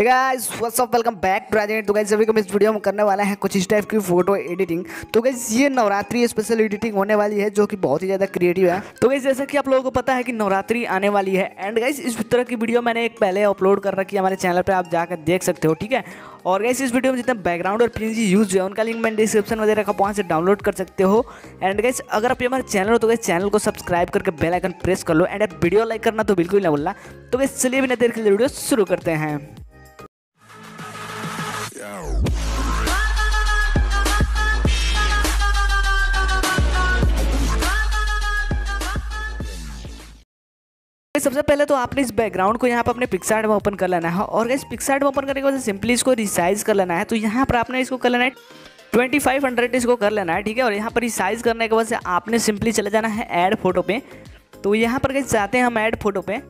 Guys what's up welcome back to Rajendra तो guys सभी को इस वीडियो में करने वाला है कुछ इस टाइप की फ़ोटो एडिटिंग तो गाइस ये नवरात्रि स्पेशल एडिटिंग होने वाली है, जो कि बहुत ही ज़्यादा क्रिएटिव है. तो गाइस जैसा कि आप लोगों को पता है कि नवरात्रि आने वाली है एंड गाइस इस तरह की वीडियो मैंने एक पहले अपलोड कर रखी है हमारे चैनल पर आप जाकर देख सकते हो, ठीक है? और गाइस इस वीडियो में जितना बैकग्राउंड और पीएनजी यूज़ है, उनका लिंक मैं डिस्क्रिप्शन वगैरह का वहाँ से डाउनलोड कर सकते हो. एंड गाइस अगर आप हमारे चैनल हो तो गाइस चैनल को सब्सक्राइब करके बेल आइकन प्रेस कर लो एंड वीडियो लाइक करना तो बिल्कुल ना भूलना. तो गाइस चलिए बिना देर के वीडियो शुरू करते हैं. सबसे पहले तो आपने इस बैकग्राउंड को यहाँ पर अपने पिक्सार्ट में ओपन कर लेना है और इस पिक्सार्ट में ओपन करने के बाद सिंपली इसको रिसाइज कर लेना है। तो यहाँ पर आपने इसको कर लेना है ट्वेंटी फाइव हंड्रेड इसको कर लेना है, ठीक है? और यहाँ पर रिसाइज करने के बाद से आपने सिंपली चले जाना है ऐड फ़ोटो पे। तो यहाँ पर कहीं जाते हैं हम ऐड फ़ोटो पे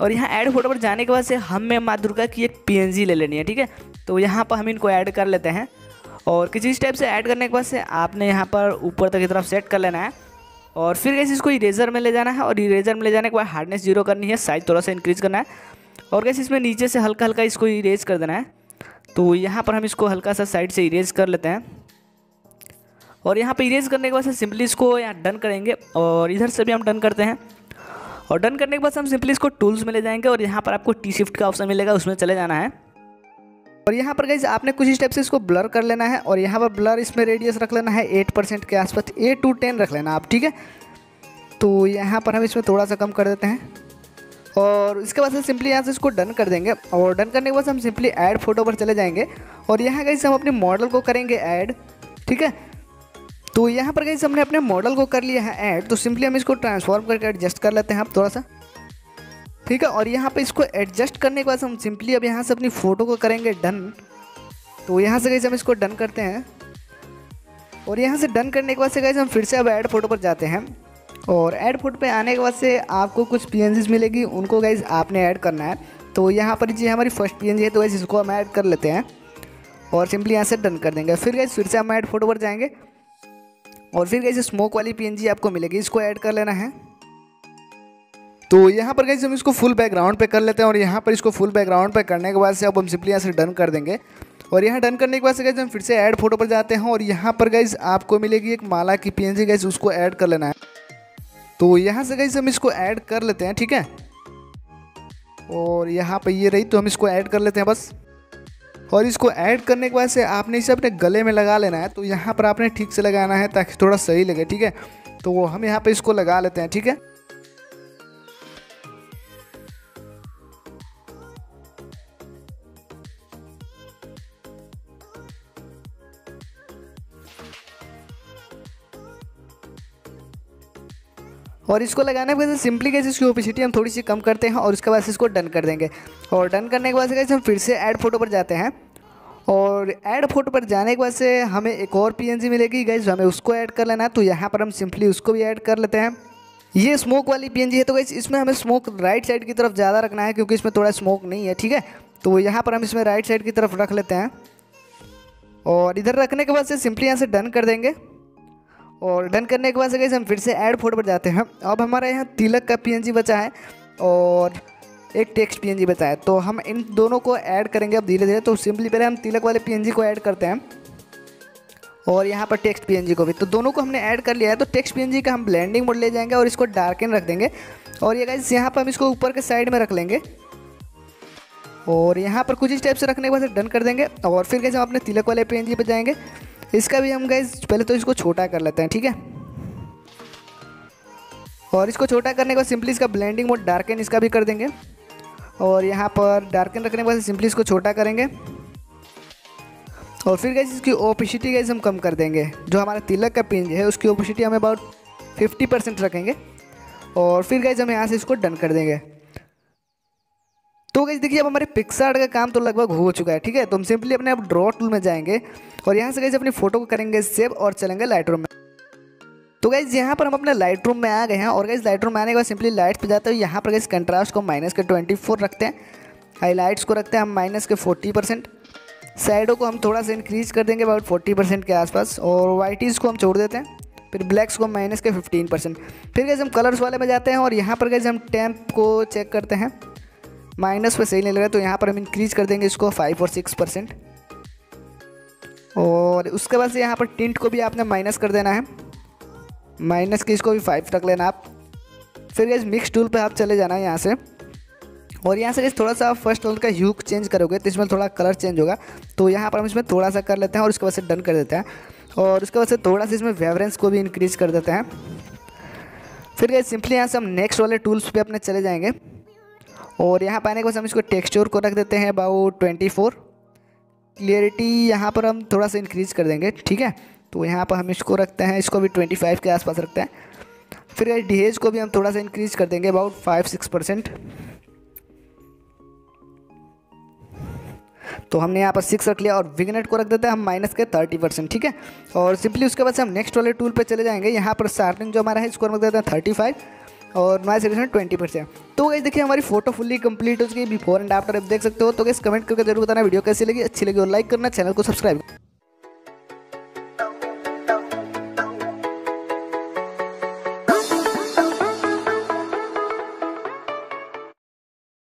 और यहाँ ऐड फ़ोटो पर जाने के बाद से हमें माँ दुर्गा की एक PNG ले लेनी है, ठीक है? तो यहाँ पर हम इनको ऐड कर लेते हैं और किसी टाइप से ऐड करने के बाद से आपने यहाँ पर ऊपर तक की तरफ़ सेट कर लेना है। और फिर कैसे इसको इरेजर में ले जाना है और इरेजर में ले जाने के बाद हार्डनेस ज़ीरो करनी है साइज़ थोड़ा सा इंक्रीज करना है। और कैसे इसमें नीचे से हल्का हल्का इसको इरेज कर देना है। तो यहाँ पर हम इसको हल्का सा साइड से इरेज कर लेते हैं। और यहाँ पर इरेज करने के बाद सिंपली इसको यहाँ डन करेंगे और इधर से भी हम डन करते हैं। और डन करने के बाद हम सिंपली इसको टूल्स में ले जाएँगे और यहाँ पर आपको टी शिफ्ट का ऑप्शन मिलेगा, उसमें चले जाना है। और यहाँ पर गई आपने कुछ स्टेप से इसको ब्लर कर लेना है और यहाँ पर ब्लर इसमें रेडियस रख लेना है एट परसेंट के आसपास एट टू टेन रख लेना आप, ठीक है? तो यहाँ पर हम इसमें थोड़ा सा कम कर देते हैं। और इसके बाद से सिंपली यहाँ से इसको डन कर देंगे। और डन करने के बाद हम सिंपली ऐड फ़ोटो पर चले जाएँगे। और यहाँ गई हम अपने मॉडल को करेंगे ऐड ठीक है? तो यहाँ पर गई हमने अपने मॉडल को कर लिया है ऐड तो सिंपली हम इसको ट्रांसफॉर्म करके एडजस्ट कर लेते हैं आप थोड़ा सा ठीक है, और यहाँ पे इसको एडजस्ट करने के बाद हम सिंपली अब यहाँ से अपनी फ़ोटो को करेंगे डन तो यहाँ से गई हम इसको डन करते हैं। और यहाँ से डन करने के बाद से गई हम फिर से अब ऐड फ़ोटो पर जाते हैं। और ऐड फ़ोटो पे आने के बाद से आपको कुछ पी मिलेगी, उनको गाइज़ आपने ऐड करना है। तो यहाँ पर जी हमारी फ़र्स्ट पीएनजी है तो गाइज़ इसको हम ऐड कर लेते हैं। और सिंपली यहाँ से डन कर देंगे। फिर गाइज़ फिर से हम ऐड फ़ोटो पर जाएँगे। और फिर गाइज़ स्मोक वाली पीएनजी आपको मिलेगी, इसको ऐड कर लेना है। तो यहाँ पर गाइज़ हम इसको फुल बैकग्राउंड पे कर लेते हैं और यहाँ पर इसको फुल बैकग्राउंड पे करने के बाद से अब हम सिंपली यहाँ से डन कर देंगे। और यहाँ डन करने के बाद से गाइज़ हम फिर से ऐड फ़ोटो पर जाते हैं और यहाँ पर गाइज़ आपको मिलेगी एक माला की पी एन जी उसको ऐड कर लेना है। तो यहाँ से गाइज़ हम इसको ऐड कर लेते हैं, ठीक है? और यहाँ पर ये रही तो हम इसको ऐड कर लेते हैं बस। और इसको ऐड करने के बाद से आपने इसे अपने गले में लगा लेना है तो यहाँ पर आपने ठीक से लगाना है ताकि थोड़ा सही लगे, ठीक है? तो हम यहाँ पर इसको लगा लेते हैं, ठीक है? और इसको लगाने के बाद सिंपली कैसे इसकी ओपिसिटी हम थोड़ी सी कम करते हैं और उसके बाद इसको डन कर देंगे। और डन करने के बाद कैसे हम फिर से ऐड फ़ोटो पर जाते हैं। और ऐड फ़ोटो पर जाने के बाद से हमें एक और पीएनजी मिलेगी। गैस हमें उसको ऐड कर लेना है तो यहाँ पर हम सिंपली उसको भी ऐड कर लेते हैं। ये स्मोक वाली पीएनजी है तो गैस इसमें हमें स्मोक राइट साइड की तरफ़ ज़्यादा रखना है, क्योंकि इसमें थोड़ा स्मोक नहीं है, ठीक है? तो यहाँ पर हम इसमें राइट साइड की तरफ़ रख लेते हैं। और इधर रखने के बाद से सिंपली यहाँ से डन कर देंगे। और डन करने के बाद से हम फिर से ऐड फ़ोटो पर जाते हैं। अब हमारे यहाँ तिलक का पीएनजी बचा है और एक टेक्स्ट पीएनजी बचा है। तो हम इन दोनों को ऐड करेंगे अब धीरे धीरे तो सिंपली पहले हम तिलक वाले पीएनजी को ऐड करते हैं और यहाँ पर टेक्स्ट पीएनजी को भी। तो दोनों को हमने ऐड कर लिया है। तो टेक्स्ट पीएनजी का हम ब्लेंडिंग मोड ले जाएँगे और इसको डार्कन रख देंगे। और ये गाइस यहाँ पर हम इसको ऊपर के साइड में रख लेंगे। और यहाँ पर कुछ इस टाइप से रखने के बाद डन कर देंगे। और फिर कैसे हम अपने तिलक वाले पी पे जाएँगे। इसका भी हम गैस पहले तो इसको छोटा कर लेते हैं, ठीक है? और इसको छोटा करने के बाद सिंपली इसका ब्लेंडिंग मोड डार्कन इसका भी कर देंगे। और यहाँ पर डार्कन रखने के बाद सिंपली इसको छोटा करेंगे। और फिर गैस इसकी ओपिसिटी गैस हम कम कर देंगे। जो हमारा तिलक का पिंज है, उसकी ओपिसिटी हम अबाउट फिफ्टी परसेंट रखेंगे। और फिर गैस हम यहाँ से इसको डन कर देंगे। तो गई देखिए, अब हमारे पिक्सार्ट का काम तो लगभग हो चुका है, ठीक है? तो हम सिंपली अपने आप ड्रॉ टूल में जाएँगे और यहाँ से गई अपनी फ़ोटो को करेंगे सेव और चलेंगे लाइट में। तो गाइज़ यहाँ पर हम अपने लाइट रूम में आ गए हैं और गाइज़ लाइट रूम में आने के बाद सिंपली लाइट पे जाते हैं। यहाँ पर गाइज़ कंट्रास्ट को माइनस के ट्वेंटी फोर रखते हैं। हाईलाइट्स को रखते हैं हम माइनस के फोर्टी परसेंट साइडों को हम थोड़ा सा इंक्रीज कर देंगे अबाउट फोर्टी परसेंट के आसपास। और वाइटीज़ को हम छोड़ देते हैं, फिर ब्लैक्स को माइनस के फिफ्टीन परसेंट फिर गैस हम कलर्स वाले में जाते हैं और यहाँ पर गैस हम टैम्प को चेक करते हैं। माइनस पे सही नहीं लग रहा तो यहाँ पर हम इंक्रीज कर देंगे इसको फाइव और सिक्स परसेंट और उसके बाद से यहाँ पर टिंट को भी आपने माइनस कर देना है। माइनस की इसको भी फाइव रख लेना आप। फिर गैस मिक्स टूल पे आप चले जाना है यहाँ से। और यहाँ से गैस थोड़ा सा फ़र्स्ट कलर का ह्यूक चेंज करोगे तो इसमें थोड़ा कलर चेंज होगा। तो यहाँ पर हम इसमें थोड़ा सा कर लेते हैं और उसके बाद से डन कर देते हैं। और उसके बाद से थोड़ा सा इसमें वेवरेंस को भी इंक्रीज कर देते हैं। फिर गैस सिंपली यहाँ से हम नेक्स्ट वाले टूल्स पे अपने चले जाएँगे। और यहाँ पर आने के बाद हम इसको टेक्सचर को रख देते हैं अबाउट ट्वेंटी फोर क्लियरिटी यहाँ पर हम थोड़ा सा इंक्रीज कर देंगे, ठीक है? तो यहाँ पर हम इसको रखते हैं, इसको भी ट्वेंटी फाइव के आसपास रखते हैं। फिर डीएज को भी हम थोड़ा सा इंक्रीज कर देंगे अबाउट फाइव सिक्स परसेंट तो हमने यहाँ पर सिक्स रख लिया और विगनेट को रख देते हैं हम माइनस के थर्टी परसेंट ठीक है? और सिंपली उसके बाद से हम नेक्स्ट वाले टूल पे चले जाएँगे। यहाँ पर शार्पनिंग जो हमारा है, इसको हम रख देते हैं थर्टी फाइव और नॉइस रिडक्शन ट्वेंटी परसेंट तो गई देखिए हमारी फ़ोटो फुली कंप्लीट हो चुकी है। बिफोर एंड आफ्टर आप देख सकते हो। तो गैस कमेंट करके ज़रूर बताना वीडियो कैसी लगी, अच्छी लगी और लाइक करना चैनल को सब्सक्राइब